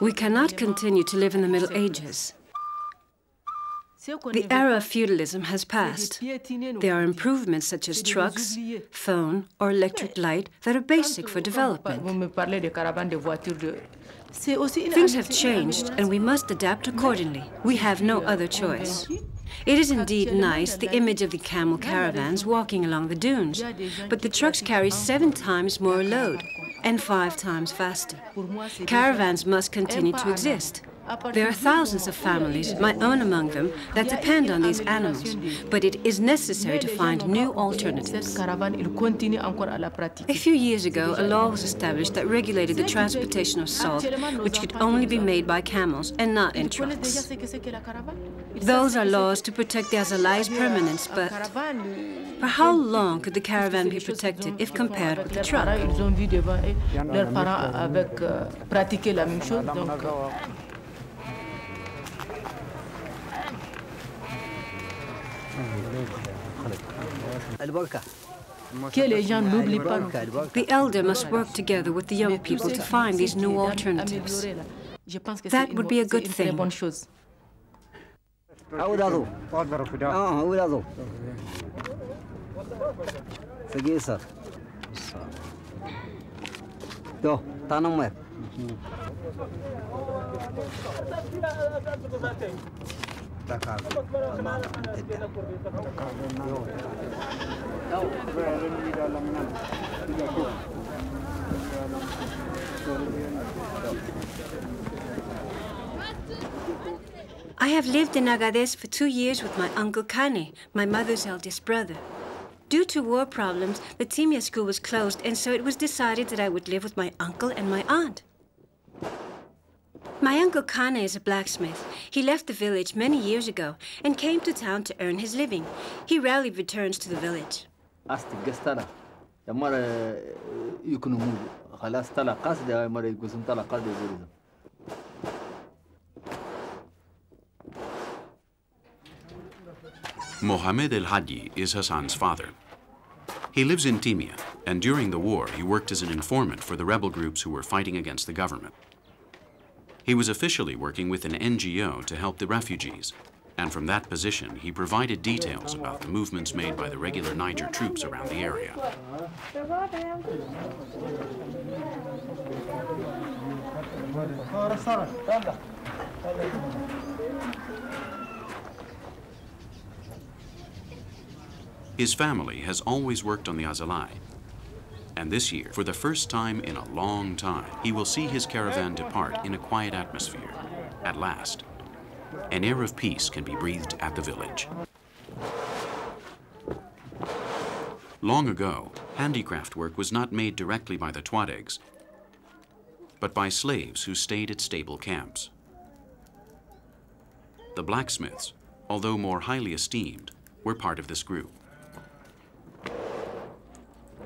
We cannot continue to live in the Middle Ages. The era of feudalism has passed. There are improvements such as trucks, phone, or electric light that are basic for development. Things have changed, and we must adapt accordingly. We have no other choice. It is indeed nice, the image of the camel caravans walking along the dunes, but the trucks carry seven times more load and five times faster. Caravans must continue to exist. There are thousands of families, my own among them, that depend on these animals, but it is necessary to find new alternatives. A few years ago, a law was established that regulated the transportation of salt, which could only be made by camels and not in trucks. Those are laws to protect the Azalai's permanence, but for how long could the caravan be protected if compared with the truck? The elder must work together with the young people to find these new alternatives. That would be a good thing. I have lived in Agadez for two years with my uncle Kane, my mother's eldest brother. Due to war problems, the Timia school was closed, and so it was decided that I would live with my uncle and my aunt. My uncle Kane is a blacksmith. He left the village many years ago and came to town to earn his living. He rarely returns to the village. Mohamed El Hadji is Hassan's father. He lives in Timia, and during the war, he worked as an informant for the rebel groups who were fighting against the government. He was officially working with an NGO to help the refugees, and from that position, he provided details about the movements made by the regular Niger troops around the area. His family has always worked on the Azalai, and this year, for the first time in a long time, he will see his caravan depart in a quiet atmosphere. At last, an air of peace can be breathed at the village. Long ago, handicraft work was not made directly by the Tuaregs, but by slaves who stayed at stable camps. The blacksmiths, although more highly esteemed, were part of this group.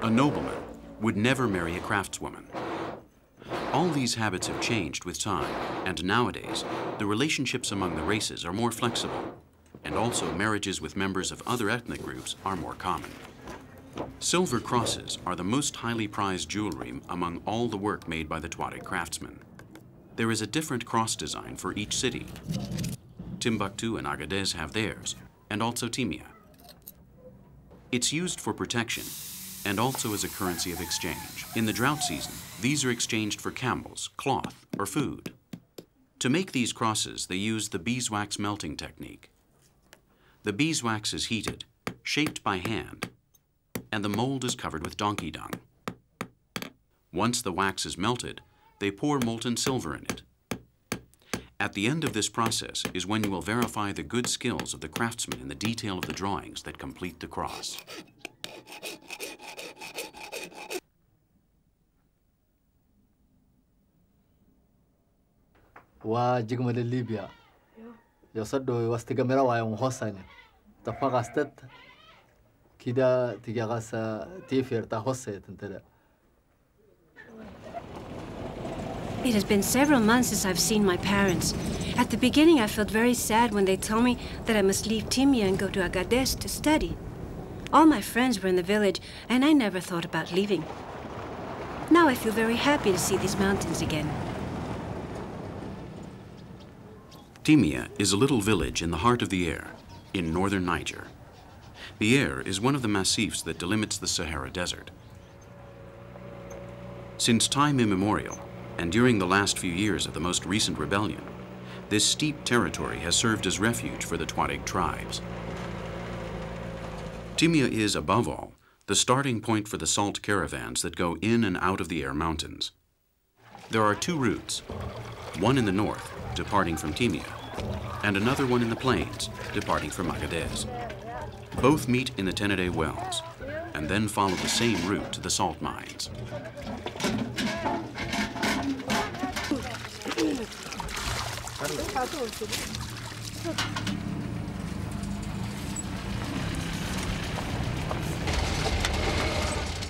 A nobleman would never marry a craftswoman. All these habits have changed with time, and nowadays, the relationships among the races are more flexible, and also marriages with members of other ethnic groups are more common. Silver crosses are the most highly prized jewelry among all the work made by the Tuareg craftsmen. There is a different cross design for each city. Timbuktu and Agadez have theirs, and also Timia. It's used for protection and also as a currency of exchange. In the drought season, these are exchanged for camels, cloth, or food. To make these crosses, they use the beeswax melting technique. The beeswax is heated, shaped by hand, and the mold is covered with donkey dung. Once the wax is melted, they pour molten silver in it. At the end of this process is when you will verify the good skills of the craftsman in the detail of the drawings that complete the cross. وجمل ليبيا يصدوا واستقمرا ويوم حسن تفاق استت كده تجاغس تيفير تحسي تنتدى It has been several months since I've seen my parents. At the beginning, I felt very sad when they told me that I must leave Timia and go to Agadez to study. All my friends were in the village, and I never thought about leaving. Now I feel very happy to see these mountains again. Timia is a little village in the heart of the Aïr, in northern Niger. The Aïr is one of the massifs that delimits the Sahara Desert. Since time immemorial, and during the last few years of the most recent rebellion, this steep territory has served as refuge for the Tuareg tribes. Timia is, above all, the starting point for the salt caravans that go in and out of the Aïr Mountains. There are two routes, one in the north, departing from Timia, and another one in the plains, departing from Agadez. Both meet in the Tenere Wells, and then follow the same route to the salt mines.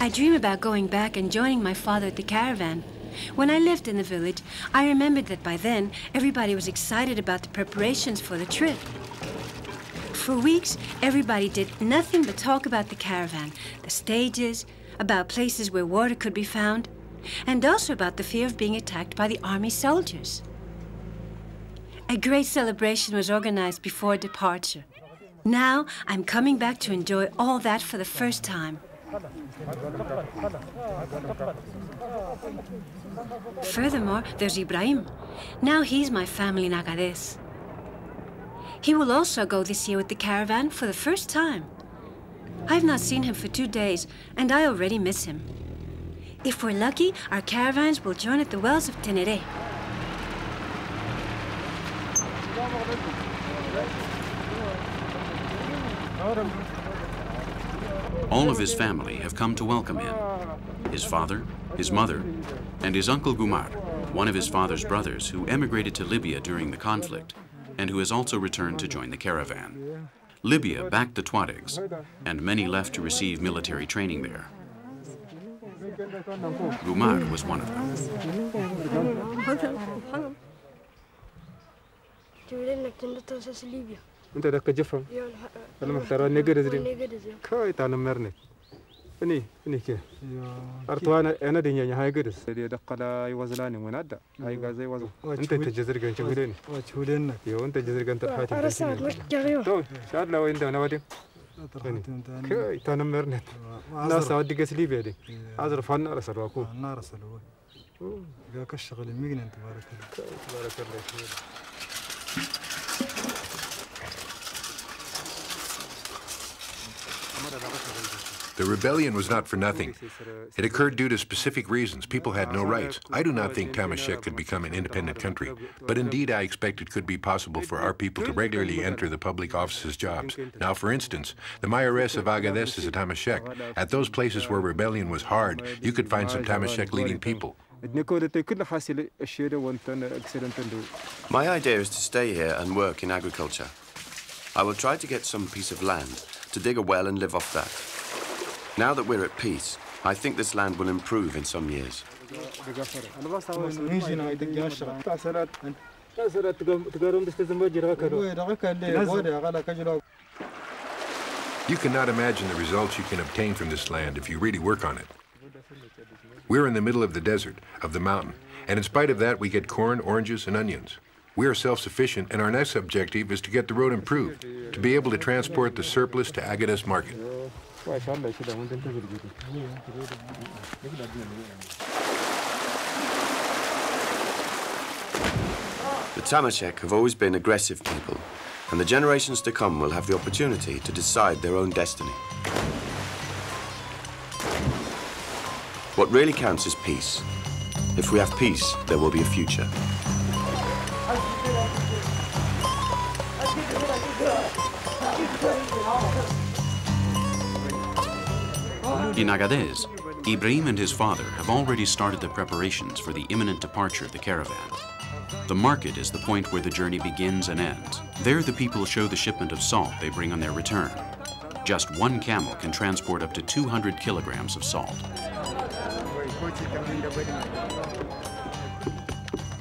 I dream about going back and joining my father at the caravan. When I lived in the village, I remembered that by then everybody was excited about the preparations for the trip. For weeks, everybody did nothing but talk about the caravan, the stages, about places where water could be found, and also about the fear of being attacked by the army soldiers. A great celebration was organized before departure. Now I'm coming back to enjoy all that for the first time. Furthermore, there's Ibrahim. Now he's my family in Agadez. He will also go this year with the caravan for the first time. I've not seen him for two days, and I already miss him. If we're lucky, our caravans will join at the wells of Tenere. All of his family have come to welcome him. His father, his mother, and his uncle Gumar, one of his father's brothers who emigrated to Libya during the conflict and who has also returned to join the caravan. Libya backed the Tuaregs, and many left to receive military training there. Gumar was one of them. انت دك جفم انا محتار اني قد ازري كاي تانا مرني اني اني كي ارتوانا انا دنيا هاي قد دي دق لا يوزلاني من ادا هاي غازي وزل انت تجزر كان شغلين وجهولنا يو انت جزر كان ترحاتي أرسل لك جريمة تو شاد لو انت انا ودي كاي تانا مرني ناس اودي قسلي بيدي ازر فن ارسل واكو النار سلوى قاك الشغل ميقنا تبارك الله تبارك الله The rebellion was not for nothing. It occurred due to specific reasons. People had no rights. I do not think Tamashek could become an independent country, but indeed I expect it could be possible for our people to regularly enter the public offices jobs. Now, for instance, the Mayoress of Agadez is a Tamashek. At those places where rebellion was hard, you could find some Tamashek leading people. My idea is to stay here and work in agriculture. I will try to get some piece of land, to dig a well and live off that. Now that we're at peace, I think this land will improve in some years. You cannot imagine the results you can obtain from this land if you really work on it. We're in the middle of the desert, of the mountain, and in spite of that, we get corn, oranges, and onions. We are self-sufficient, and our next objective is to get the road improved, to be able to transport the surplus to Agadez Market. The Tamashek have always been aggressive people, and the generations to come will have the opportunity to decide their own destiny. What really counts is peace. If we have peace, there will be a future. In Agadez, Ibrahim and his father have already started the preparations for the imminent departure of the caravan. The market is the point where the journey begins and ends. There, the people show the shipment of salt they bring on their return. Just one camel can transport up to 200 kilograms of salt.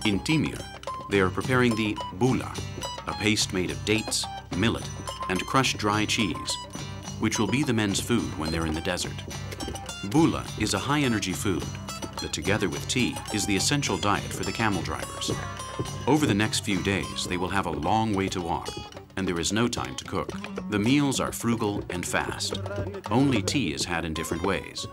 In Timia, they are preparing the bula, a paste made of dates, millet, and crushed dry cheese, which will be the men's food when they're in the desert. Bula is a high-energy food, that together with tea is the essential diet for the camel drivers. Over the next few days, they will have a long way to walk, and there is no time to cook. The meals are frugal and fast. Only tea is had in different ways,